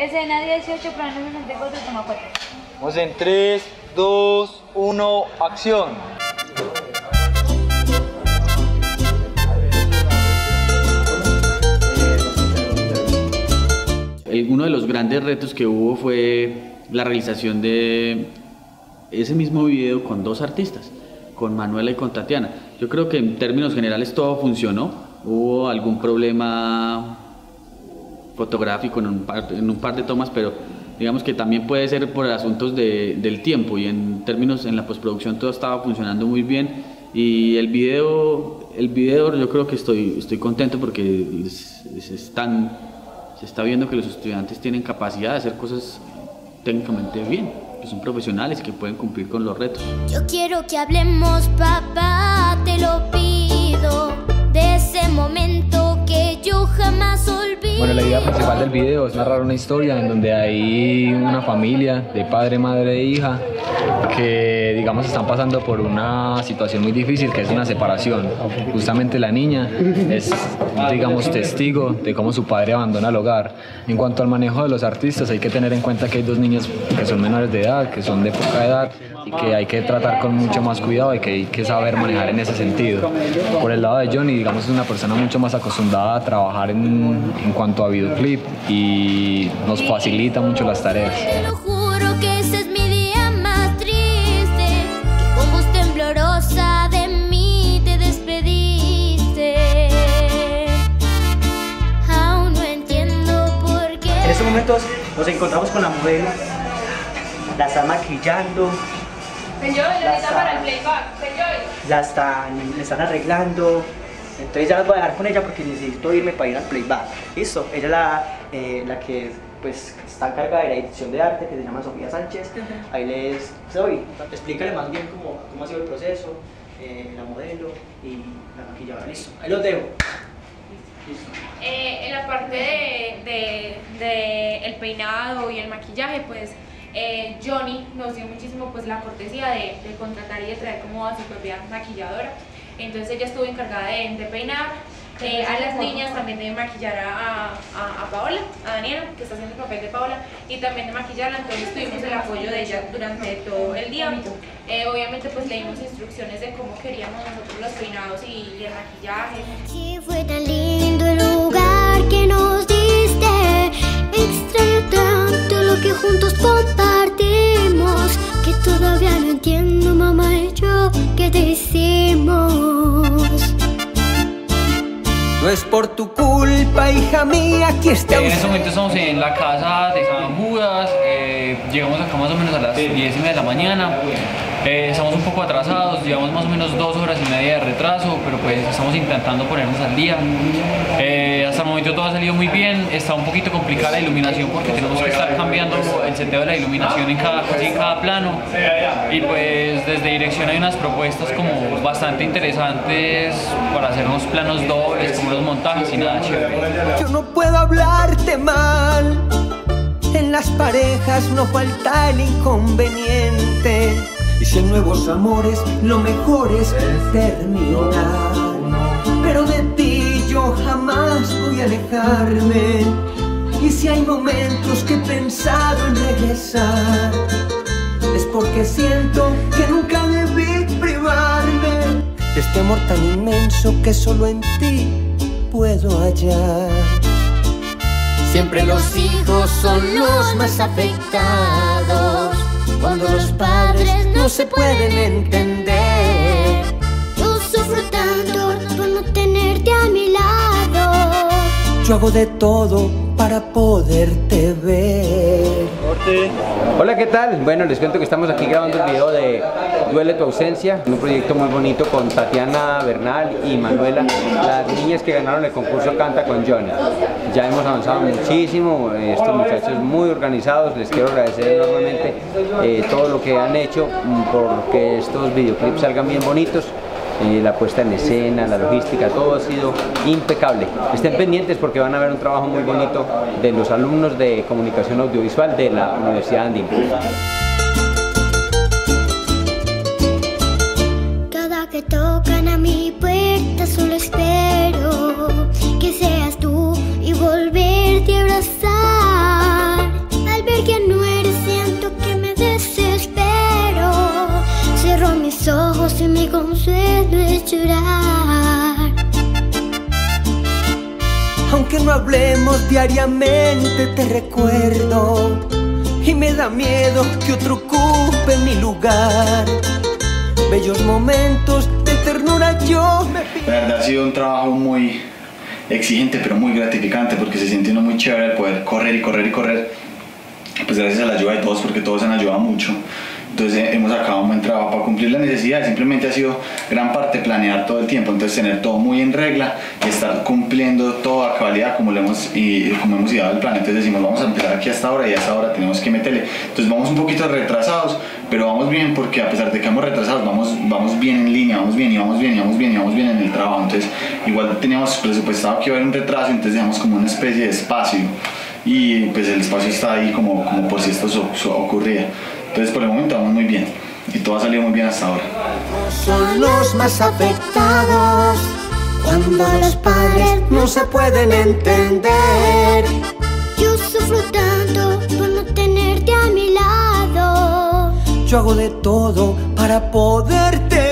Escena 18, plano 64, toma 4. Vamos en 3, 2, 1, acción. Uno de los grandes retos que hubo fue la realización de ese mismo video con dos artistas, con Manuela y con Tatiana. Yo creo que en términos generales todo funcionó. Hubo algún problema fotográfico en un par, en un par de tomas, pero digamos que también puede ser por asuntos de, del tiempo y en términos en la postproducción todo estaba funcionando muy bien y el video, el video yo creo que estoy, estoy contento porque se está viendo que los estudiantes tienen capacidad de hacer cosas técnicamente bien, que son profesionales y que pueden cumplir con los retos. Yo quiero que hablemos, papá, te lo pido, de ese momento que yo jamás la idea principal del video es narrar una historia en donde hay una familia de padre, madre e hija que digamos están pasando por una situación muy difícil que es una separación. Justamente la niña es digamos testigo de cómo su padre abandona el hogar. En cuanto al manejo de los artistas hay que tener en cuenta que hay dos niños que son menores de edad, que son de poca edad y que hay que tratar con mucho más cuidado y que hay que saber manejar en ese sentido. Por el lado de Johnny, digamos, es una persona mucho más acostumbrada a trabajar en, en cuanto a videoclip y nos facilita mucho las tareas. Nos encontramos con la modelo, la están maquillando, la están, la están arreglando. Entonces ya las voy a dejar con ella porque necesito irme para ir al playback. Listo, ella es la, eh, la que pues está encargada de la edición de arte que se llama Sofía Sánchez. Ahí les doy, explícale más bien cómo, cómo ha sido el proceso, eh, la modelo y la maquilladora. Listo, ahí los dejo. Eh, en la parte de, de- de el peinado y el maquillaje, pues eh, Johnny nos dio muchísimo pues la cortesía de, de contratar y de traer como a su propia maquilladora. Entonces ella estuvo encargada de, de peinar. eh, a las niñas también de maquillar a, a- a Paola, a Daniela, que está haciendo el papel de Paola, y también de maquillarla, entonces tuvimos el apoyo de ella durante todo el día. Eh, obviamente pues leímos instrucciones de cómo queríamos nosotros los peinados y, y el maquillaje. Yo, qué decimos. No es por tu culpa, hija mía, aquí está En este momento estamos en la casa de San Judas, eh, llegamos acá más o menos a las 10 y media de la mañana, Eh, estamos un poco atrasados, llevamos más o menos dos horas y media de retraso, pero pues estamos intentando ponernos al día. Eh, hasta el momento todo ha salido muy bien, está un poquito complicada la iluminación porque tenemos que estar cambiando el seteo de la iluminación en cada, casi en cada plano y pues desde dirección hay unas propuestas como bastante interesantes para hacer unos planos dobles, como los montajes y nada chévere. Yo no puedo hablarte mal. En las parejas no falta el inconveniente. Y si en nuevos amores lo mejor es terminar. Pero de ti yo jamás voy a alejarme. Y si hay momentos que he pensado en regresar, es porque siento que nunca debí privarme de este amor tan inmenso que solo en ti puedo hallar. Siempre los hijos son los más afectados cuando los padres no se pueden entender. Yo sufro tanto por no tenerte a mi lado. Yo hago de todo para poderte ver. Hola, ¿qué tal? Bueno, les cuento que estamos aquí grabando el video de Duele tu ausencia, un proyecto muy bonito con Tatiana Bernal y Manuela, las niñas que ganaron el concurso Canta con Johnny. Ya hemos avanzado muchísimo, estos muchachos muy organizados, les quiero agradecer enormemente eh, todo lo que han hecho mm, por que estos videoclips salgan bien bonitos. La puesta en escena, la logística, todo ha sido impecable. Estén pendientes porque van a ver un trabajo muy bonito de los alumnos de comunicación audiovisual de la Universidad Andina. Consuelo es llorar. Aunque no hablemos diariamente, te recuerdo. Y me da miedo que otro ocupe mi lugar. Bellos momentos de ternura yo me La verdad ha sido un trabajo muy exigente, pero muy gratificante porque se siente uno muy chévere el poder correr y correr y correr. Pues gracias a la ayuda de todos, porque todos han ayudado mucho. Entonces eh, hemos sacado un buen trabajo para cumplir las necesidades. Simplemente ha sido gran parte planear todo el tiempo, entonces tener todo muy en regla y estar cumpliendo toda cabalidad como, lo hemos, y, como hemos ideado el plan. Entonces decimos, vamos a empezar aquí a esta hora y a esta hora tenemos que meterle. Entonces vamos un poquito retrasados, pero vamos bien porque a pesar de que vamos retrasados, vamos, vamos bien en línea, vamos bien y vamos bien y vamos bien y vamos bien en el trabajo. Entonces igual teníamos presupuestado que iba a haber un retraso, entonces dejamos como una especie de espacio y pues el espacio está ahí como, como por si esto ocurría. Entonces por el momento vamos muy bien y todo ha salido muy bien hasta ahora. Son los más afectados cuando los padres no se pueden entender. Yo sufro tanto por no tenerte a mi lado. Yo hago de todo para poderte